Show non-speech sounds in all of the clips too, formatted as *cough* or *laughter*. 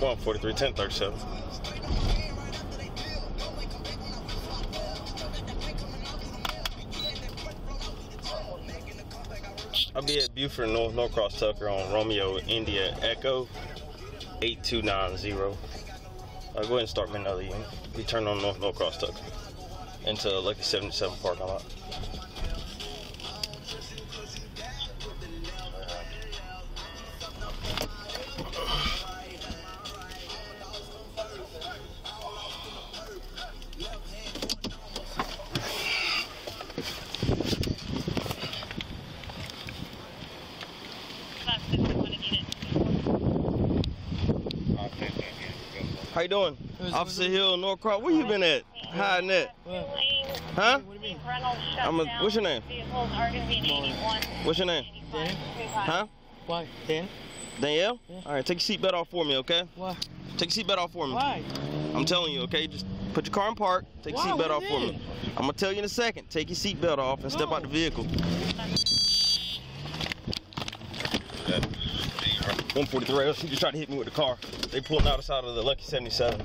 One forty-three, ten thirty-seven. I'll be at Buford North Norcross Tucker on Romeo India Echo 8290. I'll go ahead and start my another unit. We turn on North Norcross Tucker into Lucky 77 parking lot. How you doing? Officer Hill, Norcross. Where you been at? Hiding at? Huh? What do you mean? I'm a, what's your name? What's your name? Dan? Huh? Why? Dan? Danielle? Yeah. All right, take your seatbelt off for me, okay? Why? Take your seatbelt off for me. Why? I'm telling you, okay? Just put your car in park. Take your Why? seatbelt off for me. I'm gonna tell you in a second. Take your seatbelt off and step out the vehicle. 143. She just tried to hit me with the car. They pulled out the side of the Lucky 77.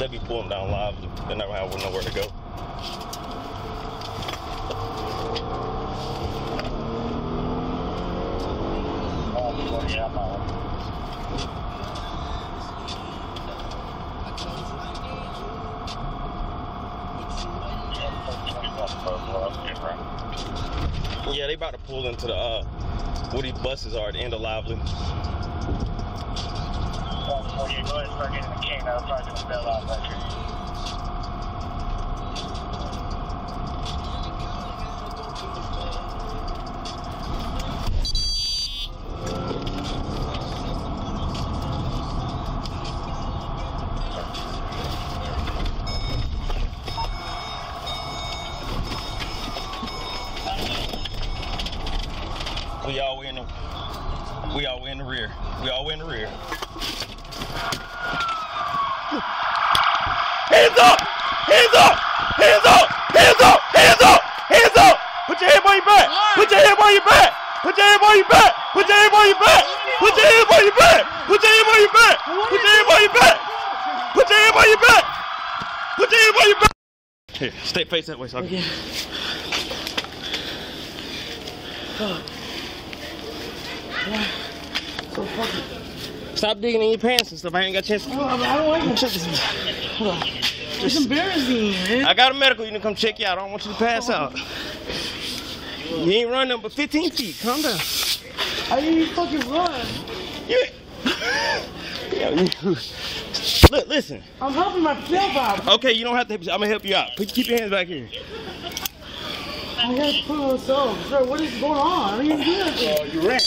They be pulling down live. They never have nowhere to go. Oh, Yeah, Yeah, they about to pull into the uh, where these buses are at the end of Lively. Well, yeah, go ahead and start getting the cane. We all way in the we all way in the rear. We all way in the rear. Hands up! Hands up! Hands up! Hands up! Hands up! Hands up! Put your hand on your back! Put your hand on your back! Put your hand on your back! Put your hand on your back! Put your hand on your back! Put your hand on your back! Put your hand on your back! Put your hand on your back! Put your hand on your back! Here, stay face that way so I can. Stop digging in your pants and stuff. I ain't got a chance. to- Oh, I don't like it. Hold on. It's embarrassing, man. I got a medical unit to come check you out. I don't want you to pass oh. out. You ain't running them but 15 feet. Calm down. I didn't even fucking run. You *laughs* Yeah, *laughs* Look, listen. I'm helping myself out. Okay, you don't have to. I'm gonna help you out. Keep your hands back here. I had to put myself. Sir, what is going on? I didn't even do anything. You uh, ran.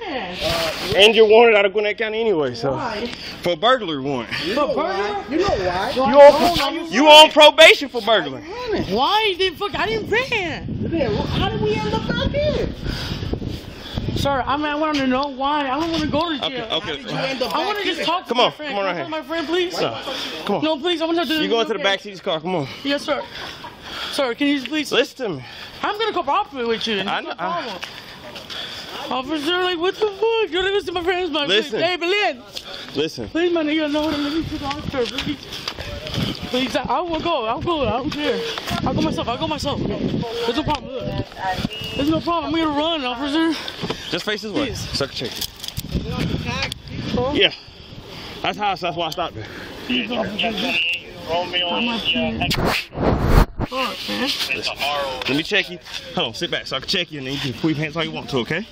Man, *laughs* uh, and you're wanted out of Gwinnett County anyway, so why? for burglary warrant. You know But why? You know why? You on you on probation for burglary. Why you didn't fuck? I didn't ran. Yeah, How did we end up back here? Sir, I mean, I want to know why. I don't want to go to jail. okay. You end up I want to just here. talk to Come my on, friend. come on Can I right talk to my friend, please. So, come on. No, please. I want to talk to You go into the okay. back seat of this car. Come on. Yes, sir. Sir, can you please? Listen to me. I'm gonna cooperate with you. I I know- no problem. Officer, like, what the fuck? You're like, listen to my friends, my Listen. Hey, Belen. Listen. Please, my nigga, no, let me to the doctor, please. Please, I, I will go. I'll go. I don't care. I'll go myself. I'll go myself. There's no problem. Look. There's no problem. I'm gonna run, officer. Just face this way. Please. So check. Yeah. That's how. That's why I stopped there. I'm up here. Fuck, man. Let me check you. Hold on. Sit back so I can check you, and then you can put your hands how you want to. Okay.